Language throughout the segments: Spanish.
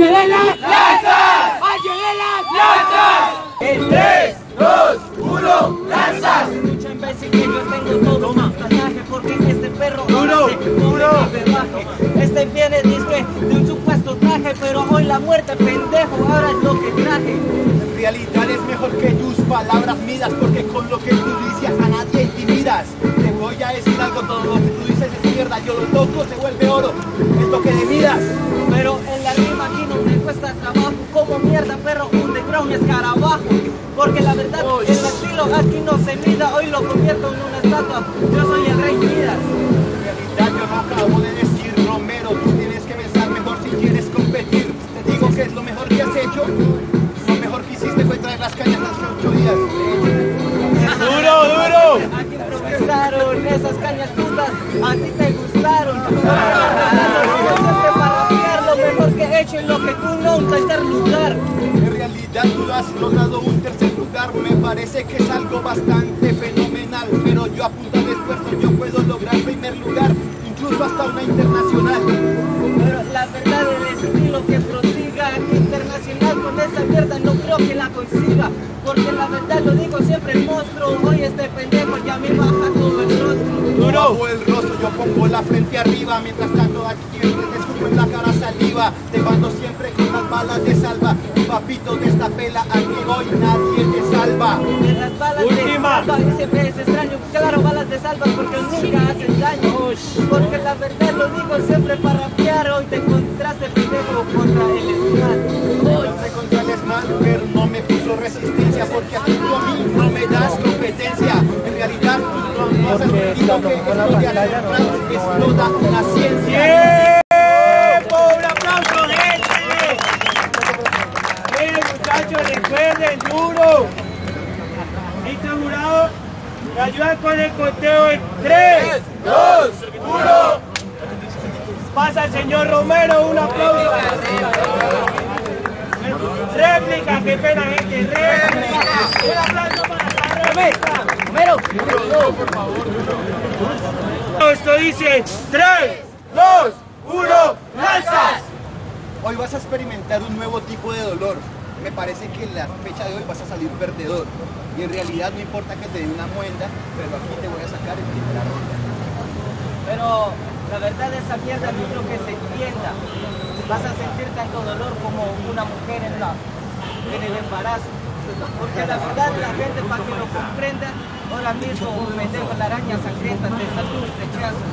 ¡Ayúdenlas! ¡Lanzas! ¡Ayúdenlas! ¡Lanzas! En 3, 2, 1, ¡lanzas! Imbécil que yo tengo todo un pasaje porque este perro Duro, duro. Este viene disque de un supuesto traje pero hoy la muerte pendejo ahora es lo que traje En realidad es mejor que tus palabras midas porque con lo que tú dices a nadie intimidas. Te voy a decir algo, todo lo que tú dices es mierda, yo lo toco, se vuelve oro, es lo que le midas. Underground escarabajo porque la verdad el estilo aquí no se mida hoy lo convierto en una estatua yo soy el rey Midas En realidad yo no acabo de decir Romero, tú tienes que pensar mejor si quieres competir. Te digo que es lo mejor que has hecho, lo mejor que hiciste fue traer las cañas hace ocho días. ¡Duro, duro! Aquí improvisaron esas cañas putas, a ti te gustaron. Siempre para lo mejor que he hecho en lo que tú no, un tercer lugar. Realidad tú has logrado un tercer lugar, me parece que es algo bastante fenomenal, pero yo a punta de esfuerzo yo puedo lograr primer lugar, incluso hasta una internacional. Pero la verdad el estilo que prosiga internacional con esa mierda no creo que la consiga. Porque la verdad lo digo siempre el monstruo, hoy este pendejo ya me baja todo el rostro. Yo bajo el rostro, yo pongo la frente arriba, mientras tanto aquí te escupo en la cara saliva, te mando siempre con las balas de salva, papito de pela, aquí hoy nadie te salva. En las balas Última. de siempre es extraño, claro balas de salva porque nunca hacen daño. Porque la verdad lo digo siempre para rapear, hoy te encontraste pendejo contra el esmal. Hoy Te contra el esmal, pero no me puso resistencia porque aquí tú a mí no me das competencia. En realidad tú no, no has entendido que esto de hacer rap es toda una ciencia. ¿Listo, jurado? Me ayudan con el conteo en 3, 2, 1. Pasa el señor Romero, un aplauso. Réplica, qué pena, gente. Réplica. Un aplauso para la réplica. Romero, Esto dice 3, 2, 1, lanzas. Hoy vas a experimentar un nuevo tipo de dolor. Me parece que la fecha de hoy vas a salir perdedor. Y en realidad no importa que te dé una muenda, pero aquí te voy a sacar en primera ronda. Pero la verdad esa mierda no creo que se entienda. Vas a sentir tanto dolor como una mujer en, la, en el embarazo. Porque la verdad la gente para que lo comprenda, ahora mismo un pendejo la araña sangrienta te salud, rechazo.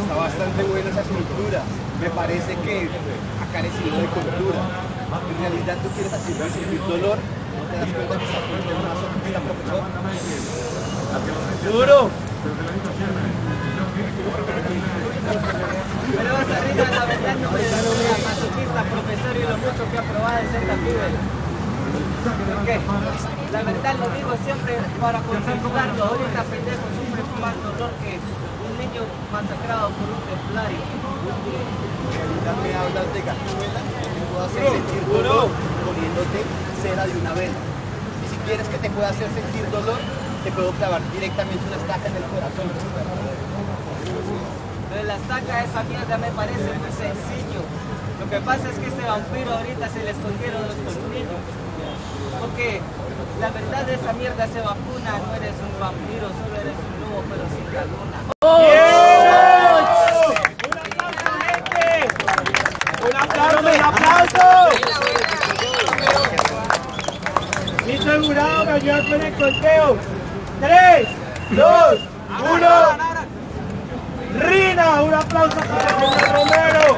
Está bastante buena esa escultura. Me parece que ha carecido de cultura. En realidad tú quieres hacer sentir dolor. ¿No te das cuenta que está frente a una soportista profesor? Duro. Pero vas arriba, la verdad no me da masoquista, profesor y lo mucho que ha probado de ser pibe. ¿Por qué? La verdad lo digo siempre para concentrarlo. Ahorita pendejo sufre más dolor que un niño masacrado por un templario. Realidad me hablas de. Puedo hacer sentir dolor poniéndote cera de una vela. Y si quieres que te pueda hacer sentir dolor, te puedo clavar directamente una estaca en el corazón. Pero la estaca esa mierda me parece muy sencillo. Lo que pasa es que este vampiro ahorita se le escondieron los colmillos. Porque la verdad de esa mierda se vacuna, no eres un vampiro, solo eres un lobo pero sin la luna. Un aplauso, un aplauso. Listo, el con el conteo. 3, 2, 1. Rina, un aplauso para señor Romero.